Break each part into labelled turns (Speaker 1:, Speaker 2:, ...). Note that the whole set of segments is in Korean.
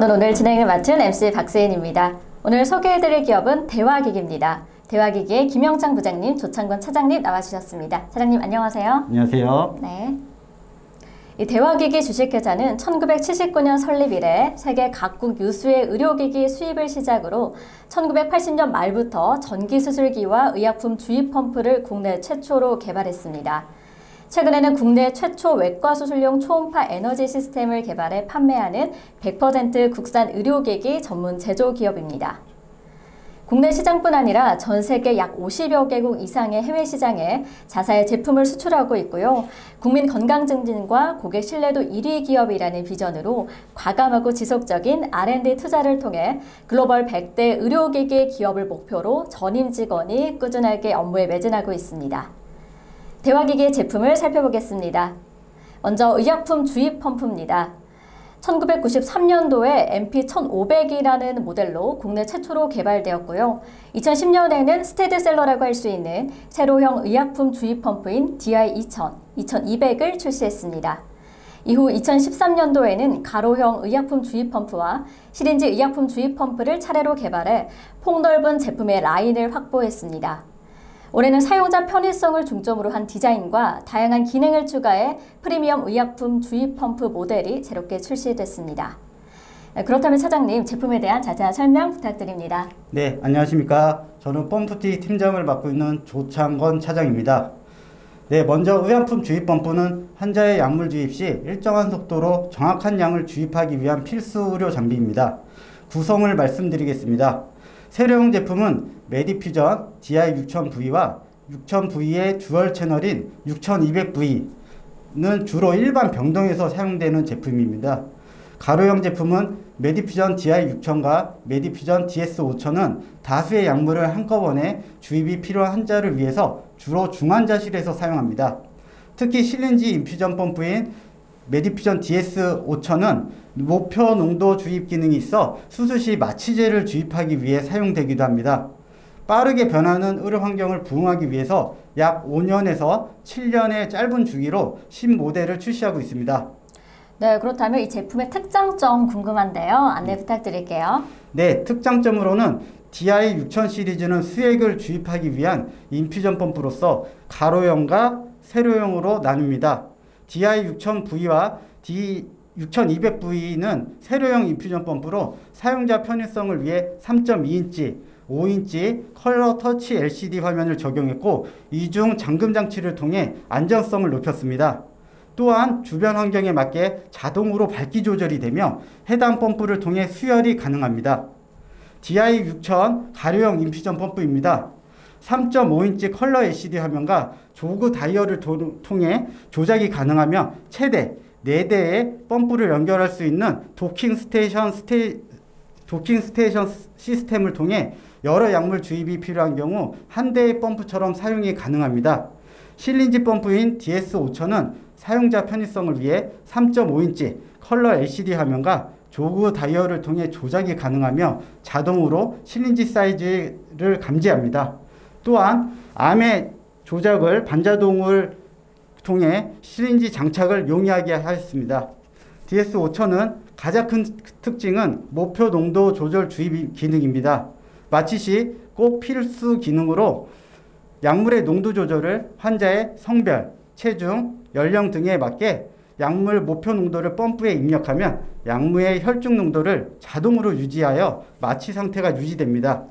Speaker 1: 저는 오늘 진행을 맡은 MC 박세인입니다. 오늘 소개해드릴 기업은 대화기기입니다. 대화기기의 김영창 부장님, 조창권 차장님 나와주셨습니다. 차장님 안녕하세요.
Speaker 2: 안녕하세요.
Speaker 1: 네. 이 대화기기 주식회사는 1979년 설립 이래 세계 각국 유수의 의료기기 수입을 시작으로 1980년 말부터 전기수술기와 의약품 주입 펌프를 국내 최초로 개발했습니다. 최근에는 국내 최초 외과 수술용 초음파 에너지 시스템을 개발해 판매하는 100% 국산 의료기기 전문 제조 기업입니다. 국내 시장뿐 아니라 전 세계 약 50여 개국 이상의 해외 시장에 자사의 제품을 수출하고 있고요. 국민 건강 증진과 고객 신뢰도 1위 기업이라는 비전으로 과감하고 지속적인 R&D 투자를 통해 글로벌 100대 의료기기 기업을 목표로 전임 직원이 꾸준하게 업무에 매진하고 있습니다. 대화기기의 제품을 살펴보겠습니다. 먼저 의약품 주입 펌프입니다. 1993년도에 MP1500이라는 모델로 국내 최초로 개발되었고요. 2010년에는 스테디셀러라고 할 수 있는 세로형 의약품 주입 펌프인 DI2000, 2200을 출시했습니다. 이후 2013년도에는 가로형 의약품 주입 펌프와 syringe 의약품 주입 펌프를 차례로 개발해 폭넓은 제품의 라인을 확보했습니다. 올해는 사용자 편의성을 중점으로 한 디자인과 다양한 기능을 추가해 프리미엄 의약품 주입 펌프 모델이 새롭게 출시됐습니다. 네, 그렇다면 차장님 제품에 대한 자세한 설명 부탁드립니다.
Speaker 2: 네, 안녕하십니까. 저는 펌프티 팀장을 맡고 있는 조창건 차장입니다. 네, 먼저 의약품 주입 펌프는 환자의 약물 주입 시 일정한 속도로 정확한 양을 주입하기 위한 필수 의료 장비입니다. 구성을 말씀드리겠습니다. 세로형 제품은 메디퓨전 DI6000V와 6000V의 dual 채널인 6200V는 주로 일반 병동에서 사용되는 제품입니다. 가로형 제품은 메디퓨전 DI6000과 메디퓨전 DS5000은 다수의 약물을 한꺼번에 주입이 필요한 환자를 위해서 주로 중환자실에서 사용합니다. 특히 syringe infusion 펌프인 메디퓨전 DS5000은 목표 농도 주입 기능이 있어 수술 시 마취제를 주입하기 위해 사용되기도 합니다. 빠르게 변하는 의료 환경을 부응하기 위해서 약 5년에서 7년의 짧은 주기로 신모델을 출시하고 있습니다.
Speaker 1: 네, 그렇다면 이 제품의 특장점 궁금한데요. 안내 부탁드릴게요.
Speaker 2: 네, 특장점으로는 DI6000 시리즈는 수액을 주입하기 위한 인퓨전 펌프로서 가로형과 세로형으로 나뉩니다. DI6000V와 D6200V는 세로형 infusion 펌프로 사용자 편의성을 위해 3.2인치, 5인치 컬러 터치 LCD 화면을 적용했고 이중 잠금 장치를 통해 안전성을 높였습니다. 또한 주변 환경에 맞게 자동으로 밝기 조절이 되며 해당 펌프를 통해 수혈이 가능합니다. DI6000 가로형 infusion 펌프입니다. 3.5인치 컬러 LCD 화면과 jog 다이얼을 도, 통해 조작이 가능하며 최대 4대의 펌프를 연결할 수 있는 도킹 station 스테, 도킹 station 시스템을 통해 여러 약물 주입이 필요한 경우 한 대의 펌프처럼 사용이 가능합니다. syringe 펌프인 DS5000은 사용자 편의성을 위해 3.5인치 컬러 LCD 화면과 jog 다이얼을 통해 조작이 가능하며 자동으로 syringe 사이즈를 감지합니다. 또한 암의 조작을 반자동을 통해 실린지 장착을 용이하게 하였습니다. DS5000은 가장 큰 특징은 목표 농도 조절 주입 기능입니다. 마취 시 꼭 필수 기능으로 약물의 농도 조절을 환자의 성별, 체중, 연령 등에 맞게 약물 목표 농도를 펌프에 입력하면 약물의 혈중 농도를 자동으로 유지하여 마취 상태가 유지됩니다.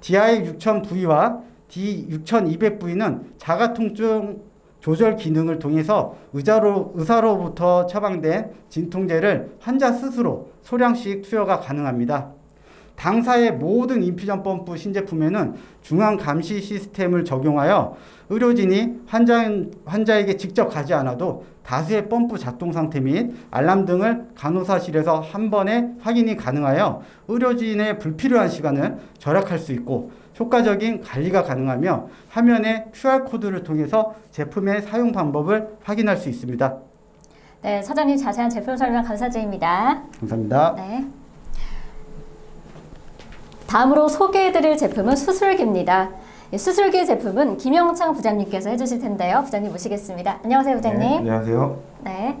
Speaker 2: DI6000V와 D6200V는 자가통증 조절 기능을 통해서 의자로, 의사로부터 처방된 진통제를 환자 스스로 소량씩 투여가 가능합니다. 당사의 모든 인퓨전 펌프 신제품에는 중앙 감시 시스템을 적용하여 의료진이 환자, 환자에게 직접 가지 않아도 다수의 펌프 작동 상태 및 알람 등을 간호사실에서 한 번에 확인이 가능하여 의료진의 불필요한 시간을 절약할 수 있고 효과적인 관리가 가능하며 화면에 QR코드를 통해서 제품의 사용 방법을 확인할 수 있습니다.
Speaker 1: 네, 사장님 자세한 제품 설명 감사드립니다.
Speaker 2: 감사합니다.
Speaker 1: 네. 다음으로 소개해드릴 제품은 수술기입니다. 수술기 제품은 김영창 부장님께서 해주실 텐데요. 부장님 모시겠습니다. 안녕하세요, 부장님.
Speaker 3: 네, 안녕하세요.
Speaker 1: 네.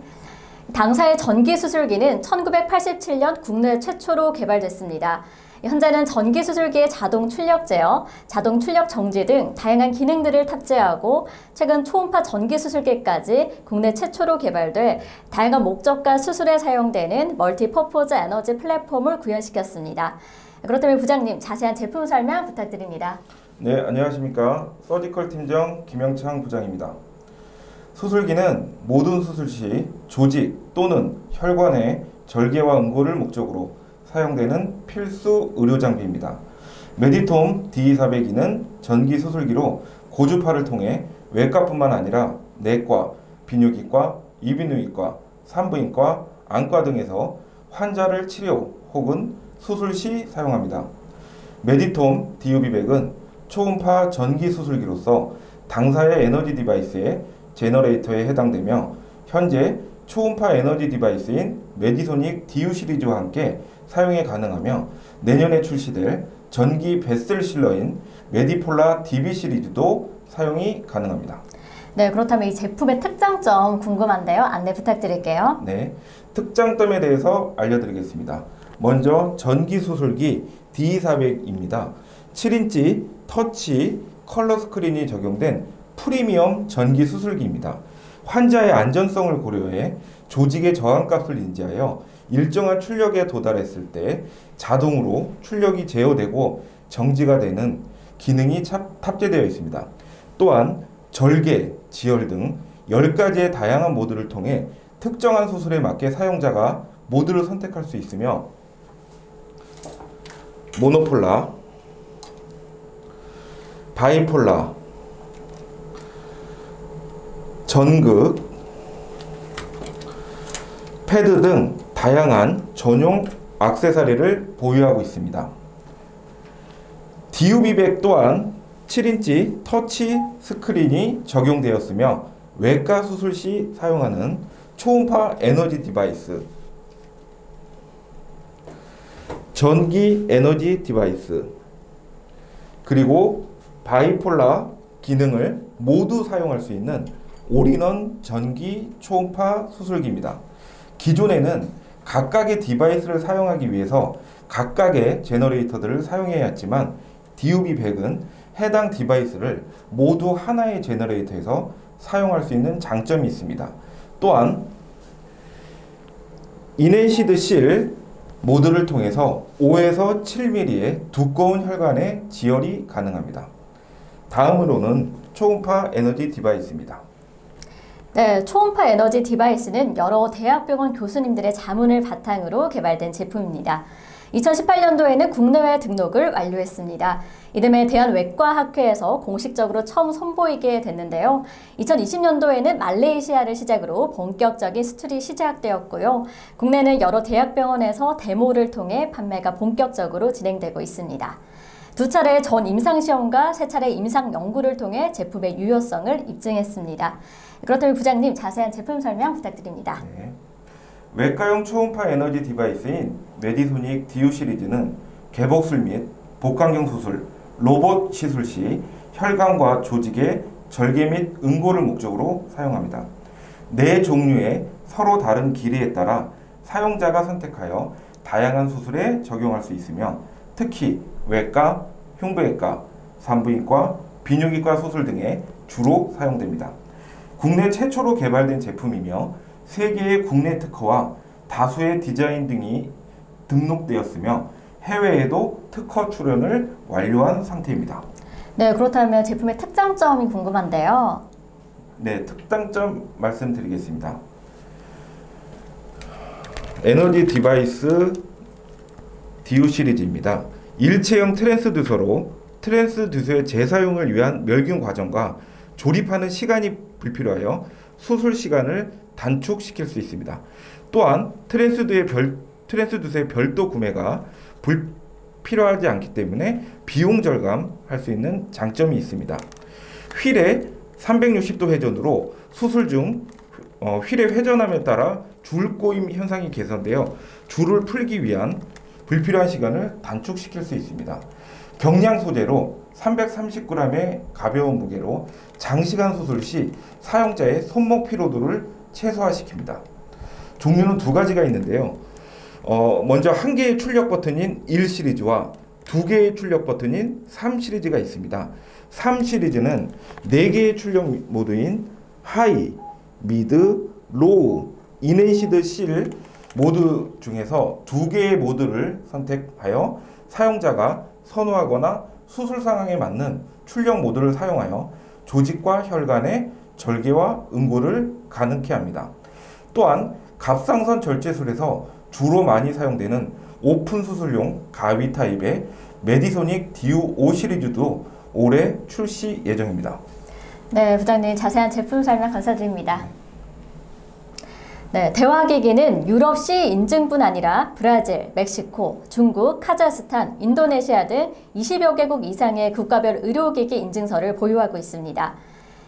Speaker 1: 당사의 전기 수술기는 1987년 국내 최초로 개발됐습니다. 현재는 전기 수술기의 자동 출력 제어, 자동 출력 정지 등 다양한 기능들을 탑재하고 최근 초음파 전기 수술기까지 국내 최초로 개발돼 다양한 목적과 수술에 사용되는 multi-purpose 에너지 플랫폼을 구현시켰습니다. 그렇다면 부장님 자세한 제품 설명 부탁드립니다.
Speaker 3: 네, 안녕하십니까. surgical 팀장 김영창 부장입니다. 수술기는 모든 수술 시 조직 또는 혈관의 절개와 응고를 목적으로 사용되는 필수 의료 장비입니다. 메디톰 D402는 전기 수술기로 고주파를 통해 외과뿐만 아니라 내과, 비뇨기과, 이비인후과, 산부인과, 안과 등에서 환자를 치료 혹은 수술 시 사용합니다. 메디톰 DUB100은 초음파 전기 수술기로서 당사의 에너지 device의 generator에 해당되며 현재 초음파 에너지 device인 메디소닉 DU 시리즈와 함께 사용이 가능하며 내년에 출시될 전기 vessel sealer인 메디폴라 DB 시리즈도 사용이 가능합니다.
Speaker 1: 네, 그렇다면 이 제품의 특장점 궁금한데요. 안내 부탁드릴게요.
Speaker 3: 네, 특장점에 대해서 알려드리겠습니다. 먼저 전기 수술기 D400입니다. 7인치 터치 컬러 스크린이 적용된 프리미엄 전기 수술기입니다. 환자의 안전성을 고려해 조직의 저항값을 인지하여 일정한 출력에 도달했을 때 자동으로 출력이 제어되고 정지가 되는 기능이 탑- 탑재되어 있습니다. 또한 절개, 지혈 등 10가지의 다양한 모드를 통해 특정한 수술에 맞게 사용자가 모드를 선택할 수 있으며 monopolar, bipolar, 전극, 패드 등 다양한 전용 액세서리를 보유하고 있습니다. DUB100 또한 7인치 터치 스크린이 적용되었으며 외과 수술 시 사용하는 초음파 에너지 device, 전기 에너지 device, 그리고 bipolar 기능을 모두 사용할 수 있는 올인원 전기 초음파 수술기입니다. 기존에는 각각의 device를 사용하기 위해서 각각의 제너레이터들을 사용해야 했지만 DUB100은 해당 device를 모두 하나의 generator에서 사용할 수 있는 장점이 있습니다. 또한 enhanced seal 모드를 통해서 5에서 7mm의 두꺼운 혈관의 지혈이 가능합니다. 다음으로는 초음파 에너지 device입니다.
Speaker 1: 네, 초음파 에너지 device는 여러 대학병원 교수님들의 자문을 바탕으로 개발된 제품입니다. 2018년도에는 국내외 등록을 완료했습니다. 이듬해 대한외과학회에서 공식적으로 처음 선보이게 됐는데요. 2020년도에는 말레이시아를 시작으로 본격적인 수출이 시작되었고요. 국내는 여러 대학병원에서 데모를 통해 판매가 본격적으로 진행되고 있습니다. 두 차례 전 임상 시험과 세 차례 임상 연구를 통해 제품의 유효성을 입증했습니다. 그렇다면 부장님 자세한 제품 설명 부탁드립니다.
Speaker 3: 네. 외과용 초음파 에너지 device인 메디소닉 DU 시리즈는 개복술 및 복강경 수술, 로봇 시술 시 혈관과 조직의 절개 및 응고를 목적으로 사용합니다. 네 종류의 서로 다른 길이에 따라 사용자가 선택하여 다양한 수술에 적용할 수 있으며 특히 외과, 흉부외과, 산부인과, 비뇨기과 수술 등에 주로 사용됩니다. 국내 최초로 개발된 제품이며 세 개의 국내 특허와 다수의 디자인 등이 등록되었으며 해외에도 특허 출원을 완료한 상태입니다.
Speaker 1: 네, 그렇다면 제품의 특장점이 궁금한데요.
Speaker 3: 네, 특장점 말씀드리겠습니다. 에너지 device DU 시리즈입니다. 일체형 transducer로 트랜스듀서의 재사용을 위한 멸균 과정과 조립하는 시간이 불필요하여 수술 시간을 단축시킬 수 있습니다. 또한 트랜스듀의 별 트랜스듀서의 별도 구매가 불필요하지 않기 때문에 비용 절감할 수 있는 장점이 있습니다. 휠의 360도 회전으로 수술 중 어, 휠의 회전함에 따라 줄 꼬임 현상이 개선되어 줄을 풀기 위한 불필요한 시간을 단축시킬 수 있습니다. 경량 소재로 330g의 가벼운 무게로 장시간 수술 시 사용자의 손목 피로도를 최소화시킵니다. 종류는 두 가지가 있는데요. 어, 먼저 한 개의 출력 버튼인 1 시리즈와 두 개의 출력 버튼인 3 시리즈가 있습니다. 3 시리즈는 네 개의 출력 모드인 high, mid, low, enhanced seal 모드 중에서 두 개의 모드를 선택하여 사용자가 선호하거나 수술 상황에 맞는 출력 모드를 사용하여 조직과 혈관의 절개와 응고를 가능케 합니다. 또한 갑상선 절제술에서 주로 많이 사용되는 오픈 수술용 가위 타입의 메디소닉 DU 5 시리즈도 올해 출시 예정입니다.
Speaker 1: 네, 부장님 자세한 제품 설명 감사드립니다. 네, 대화기기는 유럽 C 인증뿐 아니라 브라질, 멕시코, 중국, 카자흐스탄, 인도네시아 등 20여 개국 이상의 국가별 의료기기 인증서를 보유하고 있습니다.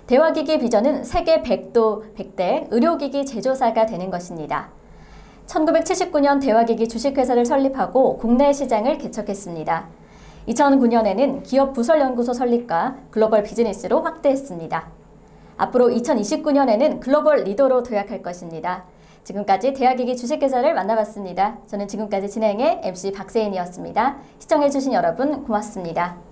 Speaker 1: 대화기기 비전은 세계 100도 100대 의료기기 제조사가 되는 것입니다. 1979년 대화기기 주식회사를 설립하고 국내 시장을 개척했습니다. 2009년에는 기업 부설연구소 설립과 글로벌 비즈니스로 확대했습니다. 앞으로 2029년에는 글로벌 리더로 도약할 것입니다. 지금까지 대학기기 주식회사를 만나봤습니다. 저는 지금까지 진행의 MC 박세인이었습니다. 시청해주신 여러분 고맙습니다.